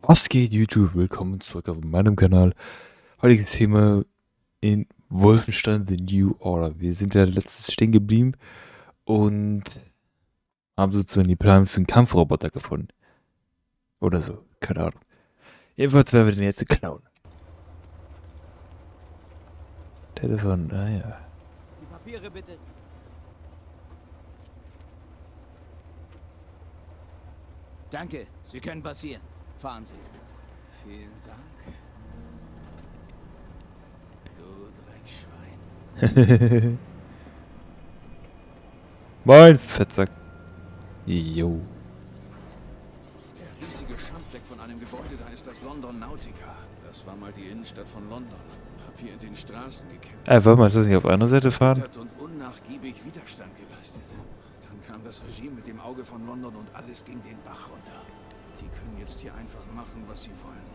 Was geht YouTube? Willkommen zurück auf meinem Kanal. Heutiges Thema in Wolfenstein The New Order. Wir sind ja letztes stehen geblieben und haben sozusagen die Plan für einen Kampfroboter gefunden. Oder so, keine Ahnung. Jedenfalls werden wir den jetzt klauen. Telefon, ah ja. Die Papiere bitte. Danke, Sie können passieren. Fahren Sie. Vielen Dank. Du Dreckschwein. Moin, Fettsack. Jo. Der riesige Schandfleck von einem Gebäude da ist das London Nautica. Das war mal die Innenstadt von London. Hab hier in den Straßen gekämpft. Äh, warte mal, ist das nicht auf anderen Seite fahren? Und unnachgiebig Widerstand geleistet. Dann kam das Regime mit dem Auge von London und alles ging den Bach runter. Die können jetzt hier einfach machen, was sie wollen.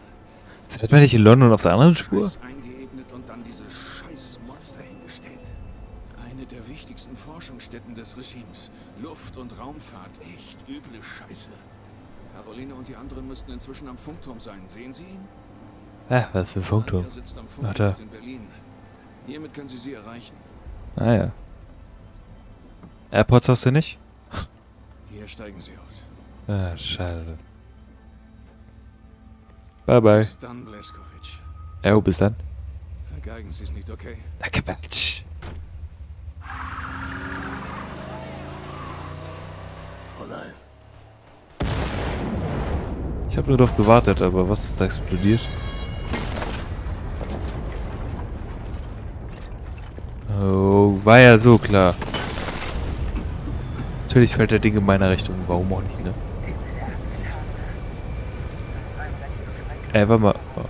Fährt man nicht in London auf der anderen Spur? Eingeebnet und dann dieses scheiß Monster hingestellt. Eine der wichtigsten Forschungsstätten des Regimes. Luft- und Raumfahrt. Echt üble Scheiße. Caroline und die anderen müssten inzwischen am Funkturm sein. Sehen Sie ihn? Ah, was für ein Funkturm. Ach, da. Hiermit können Sie sie erreichen. Ah ja. AirPods hast du nicht? Hier steigen Sie aus. Ah, scheiße. Bye bye. Bis dann, Bleskovic. Jo, bis dann. Vergeigen Sie es nicht, okay? Danke, Batsch. Oh nein. Ich habe nur darauf gewartet, aber was ist da explodiert? Oh, war ja so klar. Natürlich fällt der Ding in meiner Richtung. Warum auch nicht, ne? Ey, warte mal. Oh.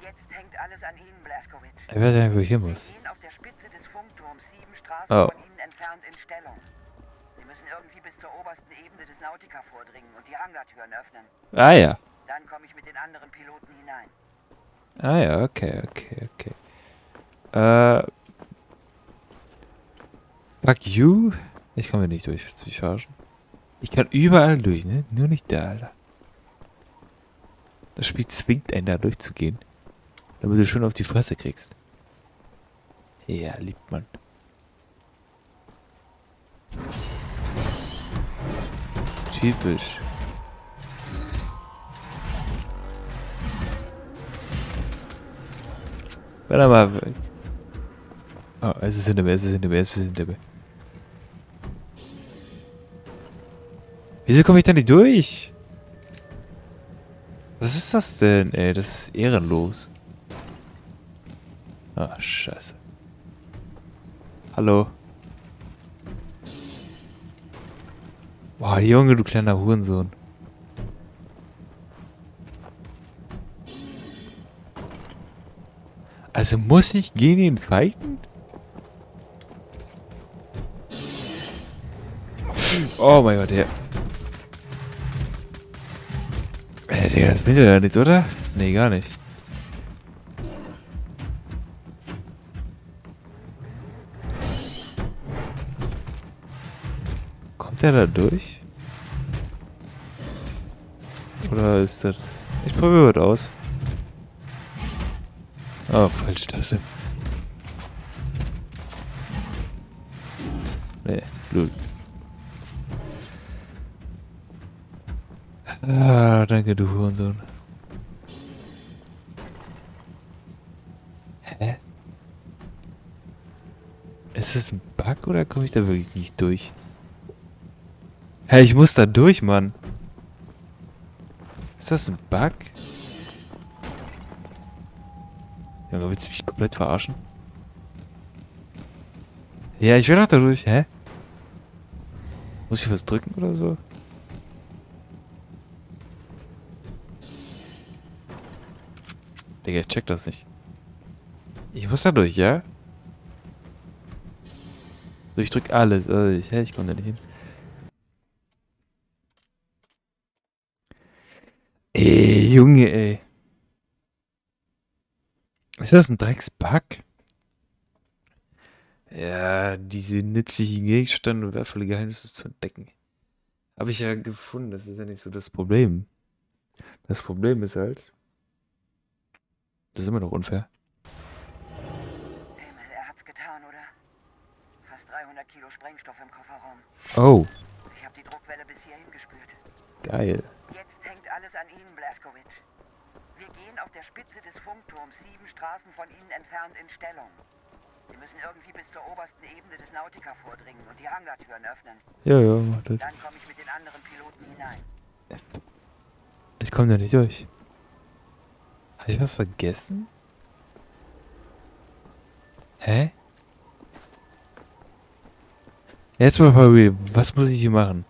Ich Blaskowitz. Ey, wer denn, wo ich hin muss? Oh. Ah ja. Dann komme ich mit den anderen Piloten hinein. Ah ja, okay, okay, okay. Äh. Fuck you. Ich komme nicht durch, zu chargen. Ich kann überall durch, ne? Nur nicht da, Alter. Das Spiel zwingt einen da durchzugehen. Damit du schon auf die Fresse kriegst. Ja, liebt man. Typisch. Warte mal. Oh, es ist hinter mir, es ist hinter mir, es ist hinter mir. Wieso komme ich da nicht durch? Was ist das denn, ey? Das ist ehrenlos. Ah, scheiße. Hallo. Boah, Junge, du kleiner Hurensohn. Also muss ich gegen ihn fighten? Oh mein Gott, der. Äh, Digga, das bringt ja nichts, oder? Nee, gar nicht. Kommt der da durch? Oder ist das... Ich probiere was aus. Oh, falsche Taste. Nee, blöd. Ah, danke, du Hurensohn. Hä? Ist das ein Bug oder komme ich da wirklich nicht durch? Hä, ich muss da durch, Mann. Ist das ein Bug? Junge, willst du mich komplett verarschen? Ja, ich will doch da durch, hä? Muss ich was drücken oder so? Digga, ich check das nicht. Ich muss da durch, ja? So, ich drück alles. Also ich, hä, ich komme da nicht hin. Ey, Junge, ey. Ist das ein Drecksbug? Ja, diese nützlichen Gegenstände und wertvolle Geheimnisse zu entdecken. Habe ich ja gefunden, das ist ja nicht so das Problem. Das Problem ist halt, das ist immer noch unfair. Himmel, er hat's getan, oder? Fast 300 Kilo Sprengstoff im Kofferraum. Oh, Ich habe die Druckwelle bis hierhin gespürt. geil. Jetzt hängt alles an Ihnen, Blaskowitz. Wir gehen auf der Spitze des Funkturms sieben Straßen von Ihnen entfernt in Stellung. Sie müssen irgendwie bis zur obersten Ebene des Nautica vordringen und die Hangartüren öffnen. Ja, ja, das. Dann komme ich mit den anderen Piloten hinein. Ich komme da nicht durch. Habe ich was vergessen? Hä? Jetzt mal for real. Was muss ich hier machen?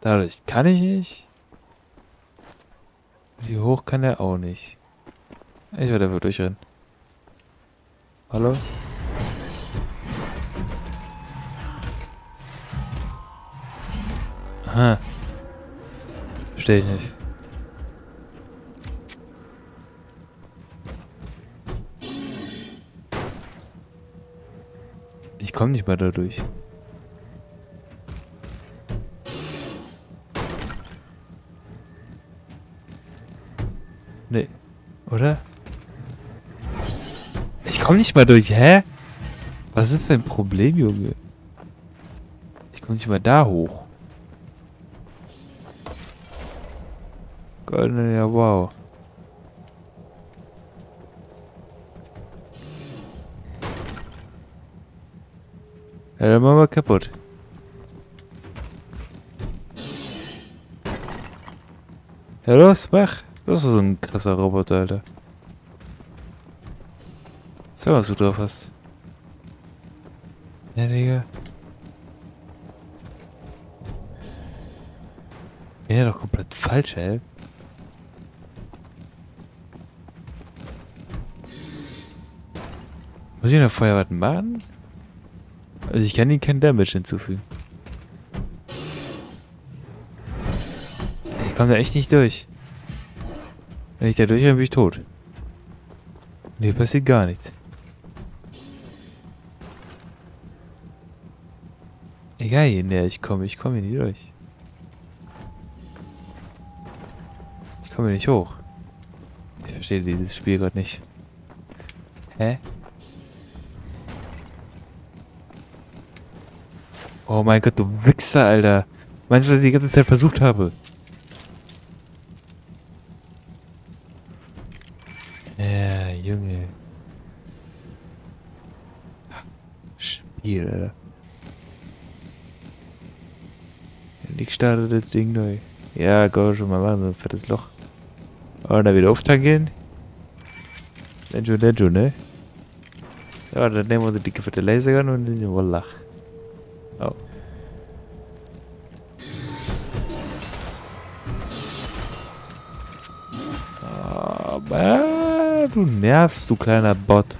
Dadurch kann ich nicht. Wie hoch kann er auch nicht. Ich werde einfach durchrennen. Hallo? Aha. Verstehe ich nicht. Ich komme nicht mal da Nee. Oder? Ich komme nicht mal durch, hä? Was ist dein Problem, Junge? Ich komme nicht mal da hoch. Gott, ja, wow. Ja, dann machen wir kaputt. Ja, los, mach. Das ist so ein krasser Roboter, Alter. Sag mal, was du drauf hast. Ja, Digga. Ja, doch komplett falsch, ey. Muss ich der Feuer was machen? Also ich kann ihm kein Damage hinzufügen. Ich komme da echt nicht durch. Wenn ich da durch bin, bin ich tot. Nee, passiert gar nichts. Egal, je näher ich komme, ich komme hier nie durch. Ich komme hier nicht hoch. Ich verstehe dieses Spiel gerade nicht. Hä? Oh mein Gott, du Wichser, Alter. Meinst du, was ich die ganze Zeit versucht habe? Ja, Junge. Spiel. Ich starte das Ding neu. Ja, go schon mal machen, so ein fettes Loch. Und dann wieder auftanken. Lenjo, Lenjo, ne? Ja, dann nehmen wir die dicke fette Lasergun und den Wallach. Oh. Aber du nervst, du kleiner Bot.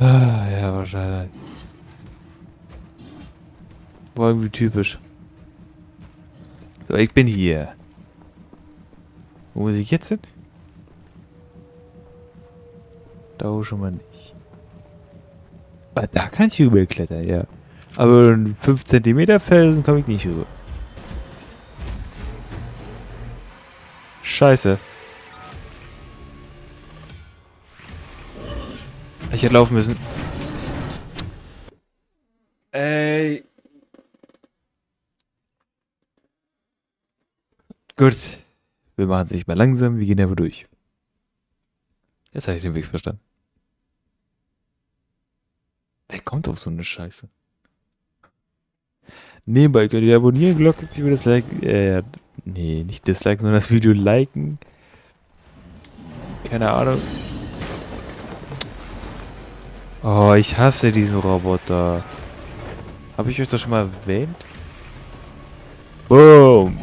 Ah, ja, wahrscheinlich. War irgendwie typisch. So, ich bin hier. Wo muss ich jetzt hin? Da schon mal nicht. Ah, da kann ich rüberklettern, ja. Aber in 5 cm Felsen komme ich nicht rüber. Scheiße. Ich hätte laufen müssen. Gut. Wir machen es nicht mehr langsam, wir gehen einfach durch. Jetzt habe ich den Weg verstanden. Wer kommt auf so eine Scheiße? Nebenbei könnt ihr abonnieren, Glocke aktivieren, das Like, äh, nee, nicht Dislike, sondern das Video liken. Keine Ahnung. Oh, ich hasse diesen Roboter. Habe ich euch das schon mal erwähnt? Boom!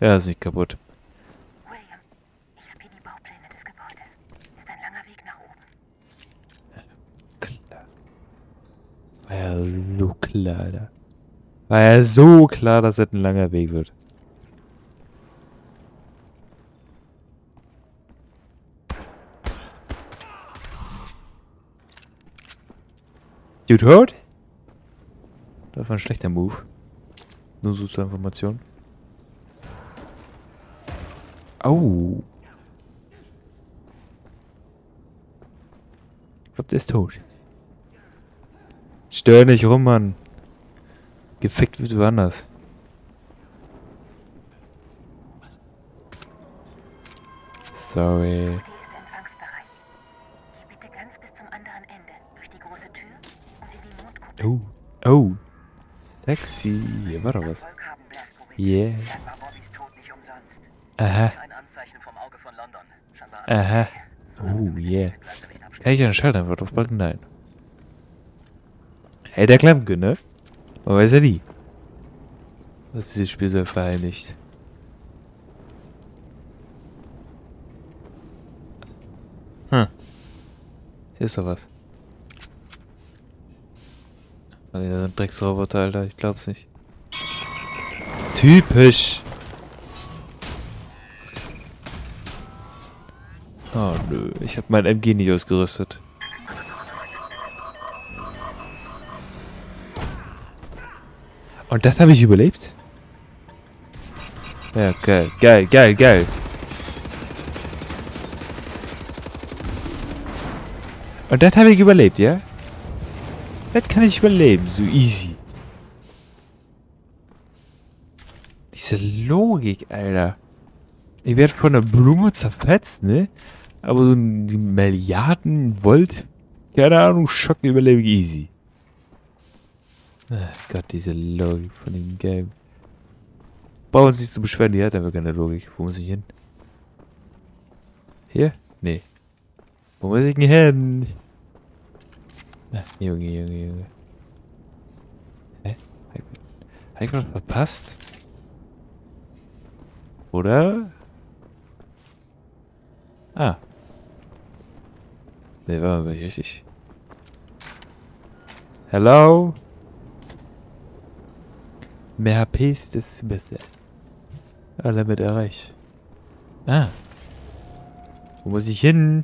Ja, ist nicht kaputt. William, ich habe hier die Baupläne des Gebäudes. Ist ein langer Weg nach oben. Klar. War ja so klar, Alter. War ja so klar, dass das ein langer Weg wird. You tot? Das war ein schlechter Move. Nur so zur Information. Oh. Ich glaub, der ist tot. Stör nicht rum, Mann. Gefickt wird woanders. Sorry. Oh. Oh. Sexy. Hier war doch was. Yeah. Aha. Ein Anzeichen vom Auge von London. Scheinbar Aha. Oh, yeah. Kann ich einen Schalter drauf packen? Nein. Hey, der Klammke, ne? Man weiß ja nie. Was dieses Spiel so verheimlicht. Hm. Hier ist doch was. Ah, ja, so ein Drecksroboter, Alter. Ich glaub's nicht. Typisch. Oh nö, ich hab mein MG nicht ausgerüstet. Und das habe ich überlebt? Ja, geil, geil, geil, geil. Und das habe ich überlebt, ja? Das kann ich überleben, so easy. Diese Logik, Alter. Ich werde von einer Blume zerfetzt, ne? Aber so die Milliarden Volt, keine Ahnung, Schock überlebe ich easy. Ach Gott, diese Logik von dem Game. Brauchen uns nicht zu beschweren, die hat einfach keine Logik. Wo muss ich hin? Hier? Nee. Wo muss ich denn hin? Ach, Junge, Junge, Junge. Hä? Hab ich, hab ich was verpasst? Oder? Ah. Nee, war mal richtig. Hello? Mehr HPs, desto besser. Ah, Limit erreicht. Ah. Wo muss ich hin?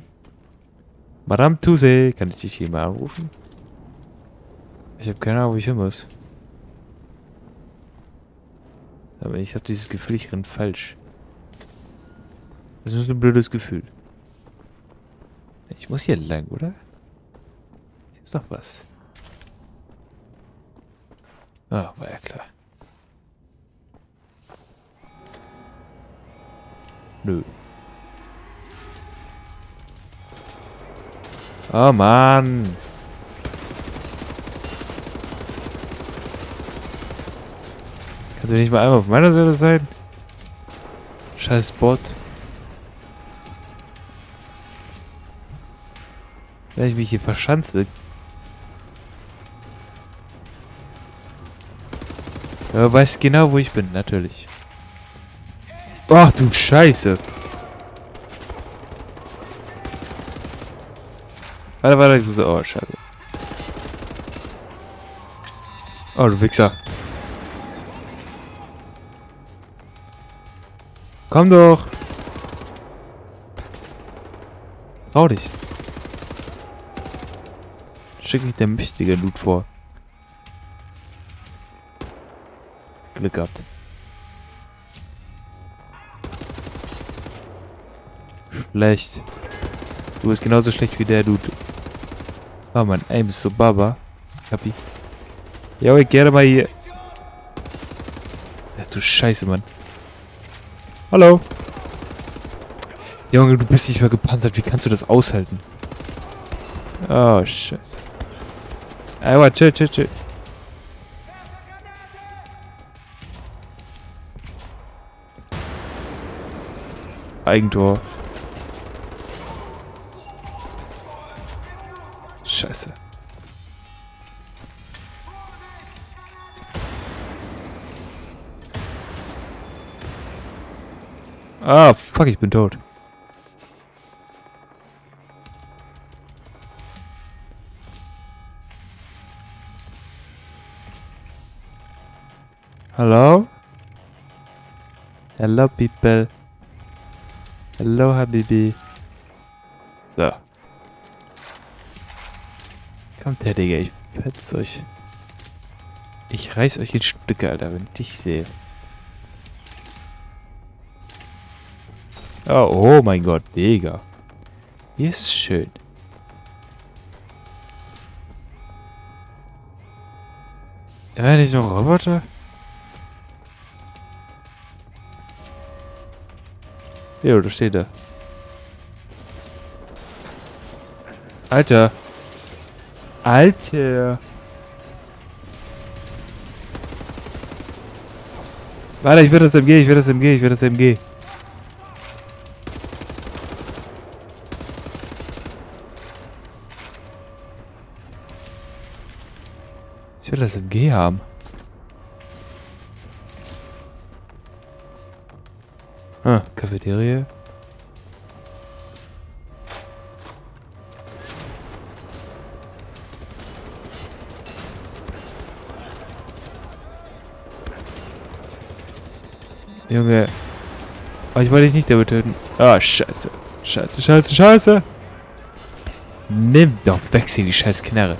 Madame Tuse, kann ich dich hier mal anrufen? Ich habe keine Ahnung, wo ich hin muss. Aber ich habe dieses Gefühl, ich renn falsch. Das ist ein blödes Gefühl. Ich muss hier lang, oder? Hier ist doch was. Ah, war ja klar. Nö. Oh Mann. Kannst du nicht mal einmal auf meiner Seite sein? Scheiß Bot. Wenn ich mich hier verschanze. Ja, weißt genau, wo ich bin, natürlich. Ach du Scheiße. Warte, warte, ich muss... Oh, scheiße. Oh, du Wichser. Komm doch. Trau dich. Schick mich der mächtige Loot vor. Glück gehabt. Schlecht. Du bist genauso schlecht wie der Dude. Oh mein Aim ist so baba. Kapi. Ja, ich gerne mal hier. Ja, du Scheiße, Mann. Hallo. Junge, du bist nicht mehr gepanzert. Wie kannst du das aushalten? Oh, Scheiße. Aua, chill, chill, chill. Eigentor. Scheiße. Ah, fuck, ich bin tot. Hello? Hello, people. Hello, Habibi. So. Kommt her, Digga, ich fetz euch. Ich reiß euch in Stücke, Alter, wenn ich dich sehe. Oh, oh mein Gott, Digga. Hier ist schön. Ja, nicht so ein Roboter? Jo, da steht er. Alter. Alter. Warte, ich will das MG, ich will das MG, ich will das MG. Ich will das MG haben. Cafeteria. Junge. Oh, ich wollte dich nicht damit töten. Ah, scheiße. Scheiße, scheiße, scheiße. Nimm doch weg sie, die scheiß Knarre.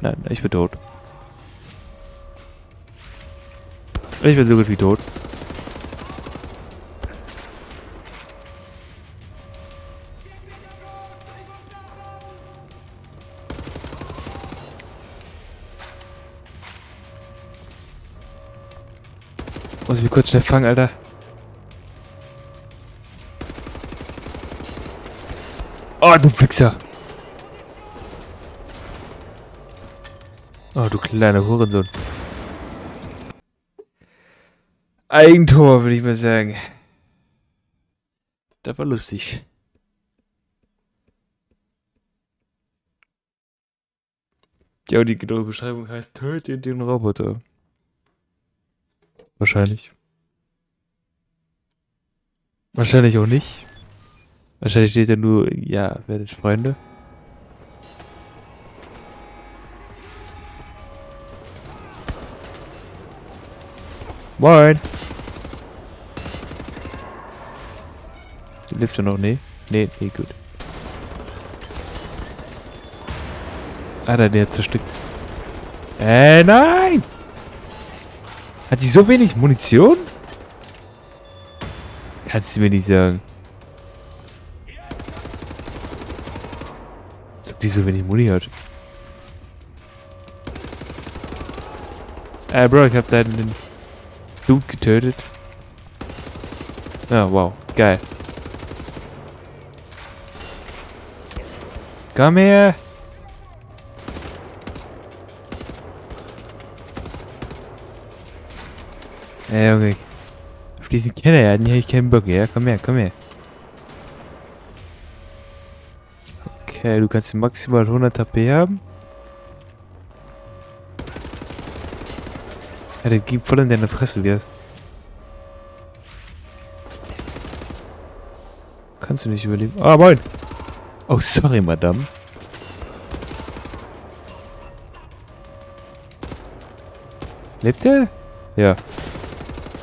Nein, ich bin tot. Ich bin so gut wie tot. Muss ich mich kurz schnell fangen, Alter. Oh, du Wichser. Oh, du kleiner Hurensohn. Eigentor, würde ich mal sagen. Das war lustig. Ja, die genaue Beschreibung heißt, tötet den Roboter. Wahrscheinlich. Wahrscheinlich auch nicht. Wahrscheinlich steht ja nur, ja, werdet Freunde. Moin. Du lebst du noch? Nee? Nee, nee, gut. Alter, der hat zerstückt. Äh, nein! Hat die so wenig Munition? Kannst du mir nicht sagen. Als ob die so wenig Muni hat. Äh, Bro, ich hab da den Dude getötet. Ah, wow. Geil. Komm her! Ey, Junge. Auf diesen Kindergarten hier habe ich keinen Bock, ja? Komm her, komm her. Okay, du kannst maximal 100 HP haben. Ja, der gibt voll in deine Fresse, wie das. Kannst du nicht überleben. Ah, moin! Oh, sorry, Madame. Lebt der? Ja.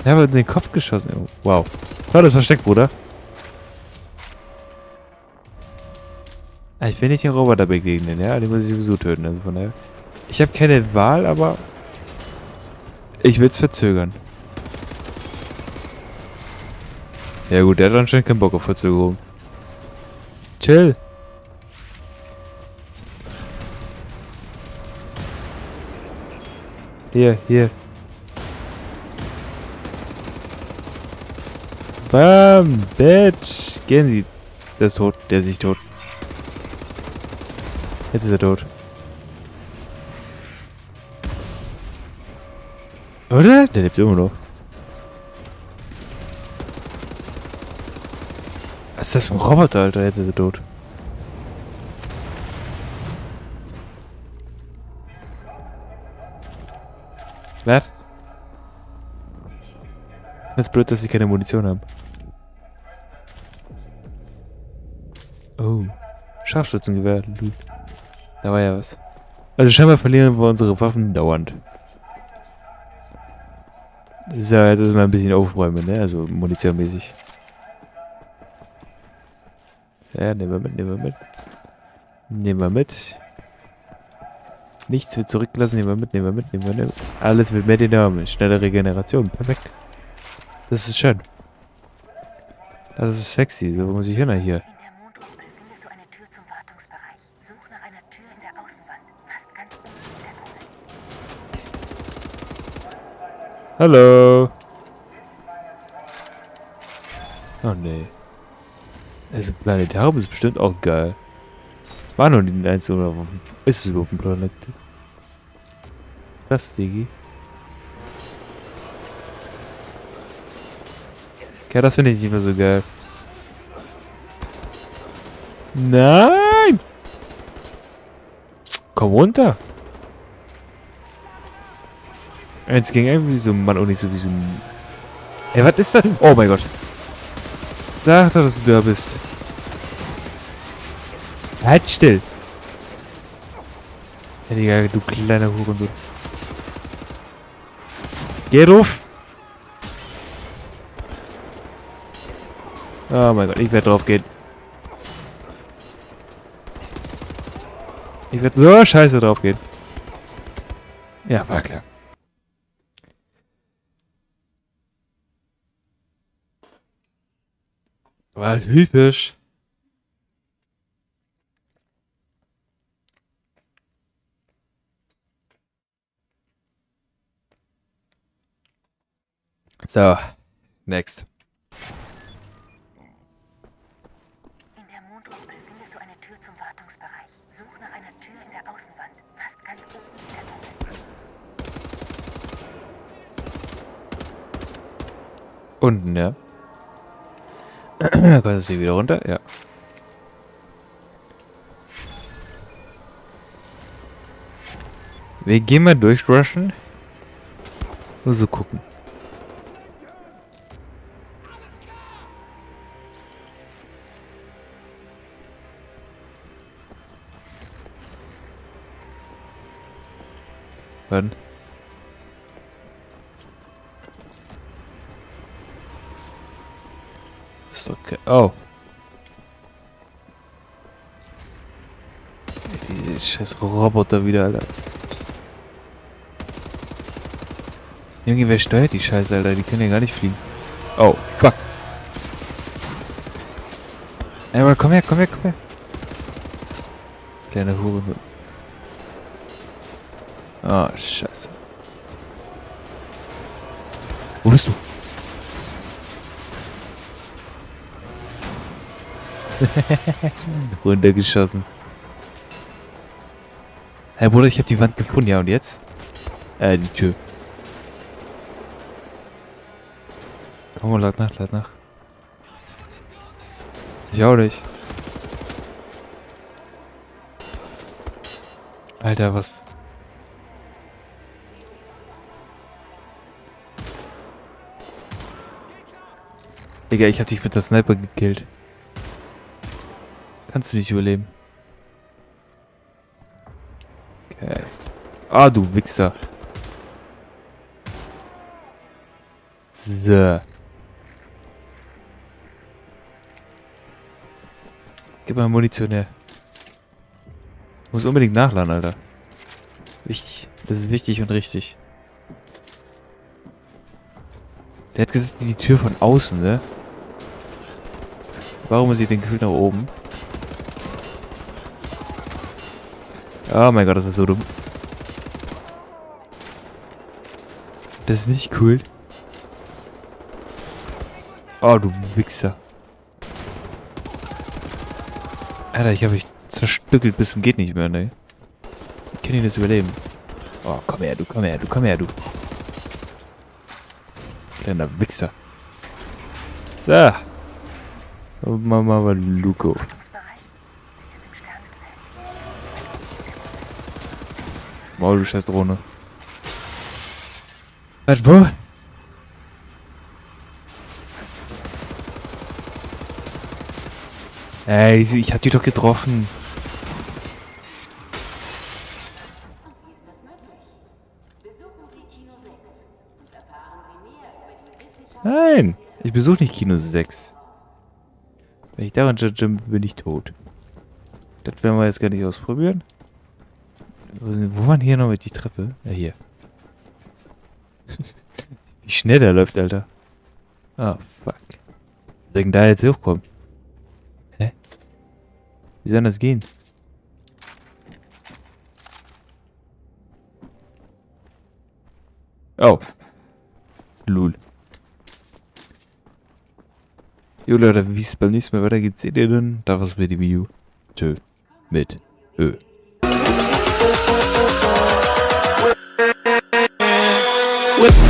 Er hat in den Kopf geschossen. Wow. War das versteckt, Bruder? Ah, Ich will nicht den Roboter begegnen, ja? Den muss ich sowieso töten. Also von daher. Ich habe keine Wahl, aber... Ich will es verzögern. Ja gut, der hat anscheinend keinen Bock auf Verzögerung. Chill. Hier, hier. Bam, Bitch. Gehen Sie. Der ist tot. Der ist nicht tot. Jetzt ist er tot. Oder? Der lebt immer noch. Was ist das für ein Roboter, Alter? Jetzt ist er tot. Was? Das ist blöd, dass sie keine Munition haben. Oh. Scharfschützengewehr. Loot. Da war ja was. Also scheinbar verlieren wir unsere Waffen dauernd. Jetzt ist mal ein bisschen aufräumen, ne? Also munitionmäßig. Ja, nehmen wir mit, nehmen wir mit. Nehmen wir mit. Nichts wird zurückgelassen, nehmen wir mit, nehmen wir mit, nehmen wir mit. Alles mit mehr Dynamik, schnelle Regeneration, perfekt. Das ist schön. Das ist sexy, so muss ich hin hier. Hallo. Oh nee. Also Planetarium ist bestimmt auch geil. War noch nie eins oder ist es überhaupt ein Planet? Krass, Digi. Ja, das finde ich nicht mehr so geil. Nein! Komm runter! Eins gegen ein, wie so ein Mann und nicht so wie so ein... Ey, was ist das? Oh mein Gott. Sag doch, dass du da bist. Halt still. Ja, Digga, du kleiner Hurensohn. Geh ruf! Oh mein Gott, ich werde drauf gehen. Ich werde so scheiße drauf gehen. Ja, war klar. War typisch. So, next. Mondkuppel findest du eine Tür zum Wartungsbereich. Such nach einer Tür in der Außenwand, fast ganz oben in der Kuppel. Unten, ja. Kannst du sie wieder runter? Ja. Wir gehen mal durchrushen. Nur so gucken. Wann? Ist okay. Oh. Diese scheiß Roboter wieder, Alter. Junge, wer steuert die Scheiße, Alter? Die können ja gar nicht fliegen. Oh, fuck. Ey, komm her, komm her, komm her. Kleine Hurensohn. Oh, scheiße. Wo bist du? Runtergeschossen. Hey Bruder, ich habe die Wand gefunden, ja und jetzt? Äh, die Tür. Komm mal, lad nach, lad nach. Ich auch nicht. Alter, was? Digga, ich hab dich mit der Sniper gekillt. Kannst du nicht überleben. Okay. Ah, du Wichser. So. Gib mal Munition her. Muss unbedingt nachladen, Alter. Wichtig. Das ist wichtig und richtig. Der hat gesagt, die Tür von außen, ne? Warum ist sie den Kühl nach oben? Oh mein Gott, das ist so dumm. Das ist nicht cool. Oh, du Wichser. Alter, ich habe mich zerstückelt bis zum geht nicht mehr, ne? Ich kann ihn das überleben. Oh, komm her, du, komm her, du, komm her, du. Kleiner Wichser. So. Mama war Luko. Wartungsbereich? Sie ist im Sternenzelt. Maul, du scheiß Drohne. Was, wo? Ey, ich hab die doch getroffen. Besuchen Sie Kino 6 und erfahren Sie mehr Nein, ich besuche nicht Kino 6. Wenn ich daran judge, bin ich tot. Das werden wir jetzt gar nicht ausprobieren. Wo, waren hier noch mit die Treppe? Ja, hier. Wie schnell der läuft, Alter. Ah, fuck. Soll ich denn da jetzt hochkommen? Hä? Wie soll das gehen? Oh. Lul. Jo Leute, wie es beim nächsten Mal weitergeht, seht ihr dann. Da war's mit dem Video. Tschö. Mit Ö. With